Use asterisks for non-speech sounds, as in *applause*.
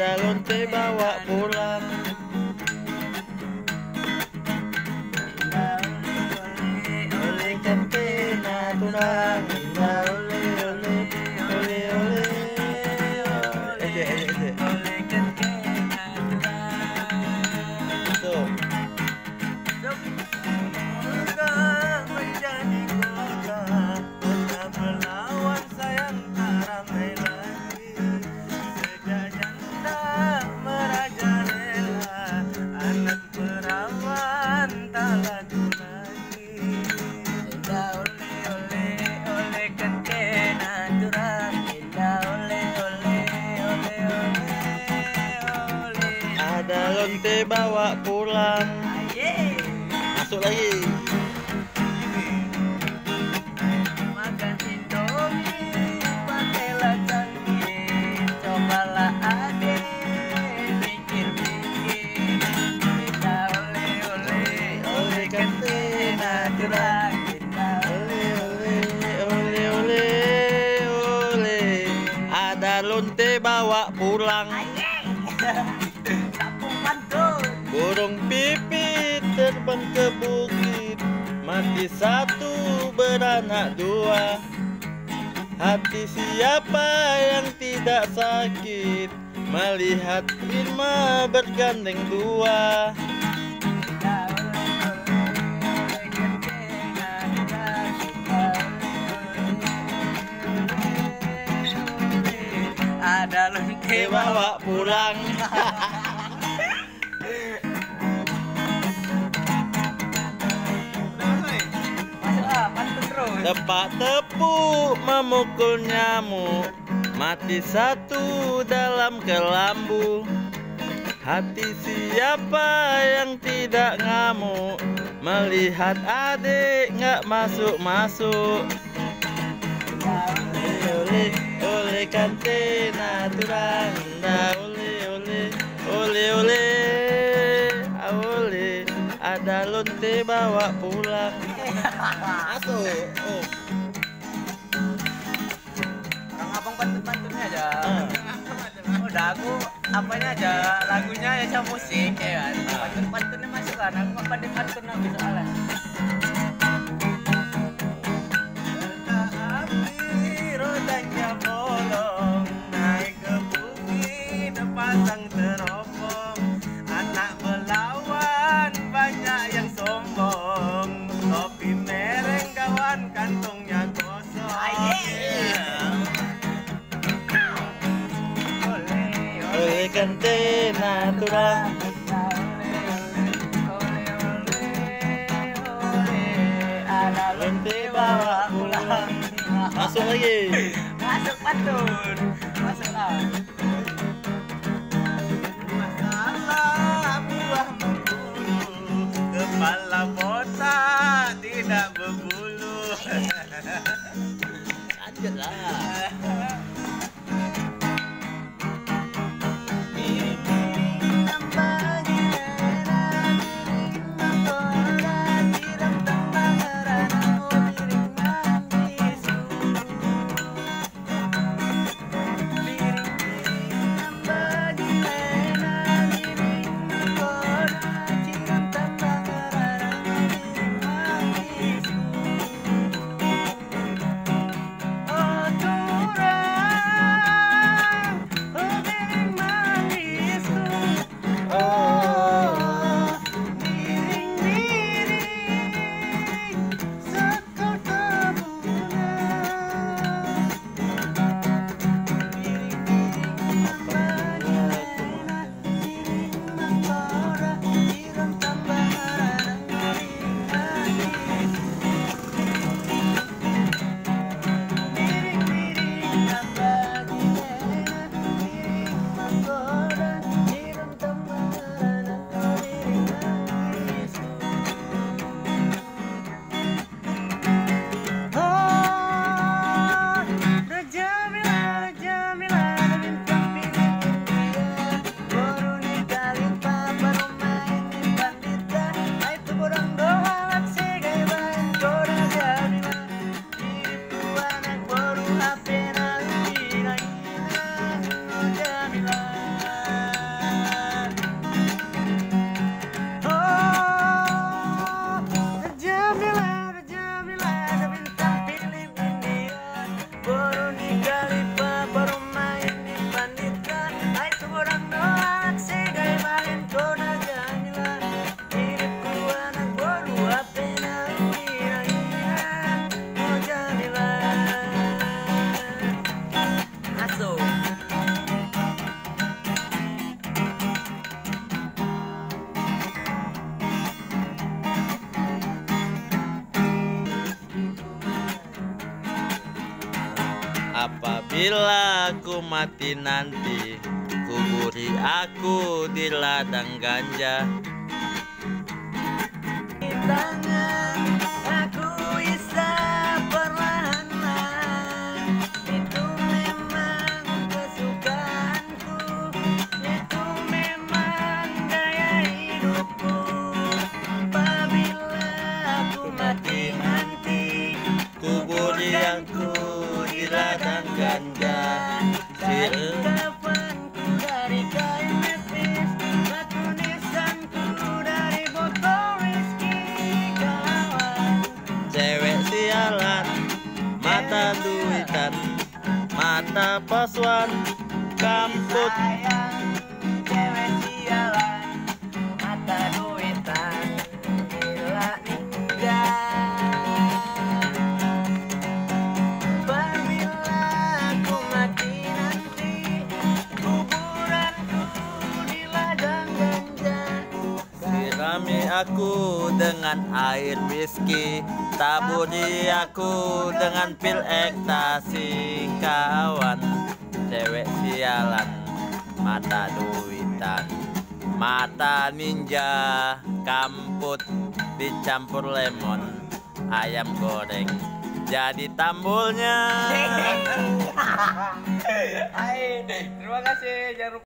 lonte bawa pulang Lonte bawa pulang. Aye Masuk lagi. Makan indomie pakailah canggih Cobalah adek pikir-pikir Kita ole ole ole kente natural Kita Ole ole ole ole ole Ada lonte bawa pulang. Aye Mati satu beranak dua Hati siapa yang tidak sakit? Melihat lima bergandeng dua. Ada lonte Bawa pulang *laughs* Tepak tepuk memukul nyamuk Mati satu dalam kelambu Hati siapa yang tidak ngamuk Melihat adik nggak masuk-masuk Ole ole ole kante natural Nah, ole ole ole ole ah, ole ada lonte bawa pulang masuk oh. orang abang pantun pantunnya aja Ah. udah aku apanya aja lagunya ya sama musik ya kan Ah. pantun pantunnya masuk kan aku pandai pantun lagi soalnya pulang masuk lagi. Masuk pantun masuklah Bila aku mati nanti Kuburi aku di ladang ganja dari kafanku dari kain nipis batu nisanku dari botol whisky kawan. Cewek sialan Mata duitan Mata pasuan Kamput aku dengan air whisky Taburi aku dengan pil ekstasi Kawan. Cewek sialan Mata duitan. Mata ninja Kamput Dicampur lemon. Ayam goreng Jadi tambulnya. *laughs* Hai, terima kasih. Jangan lupa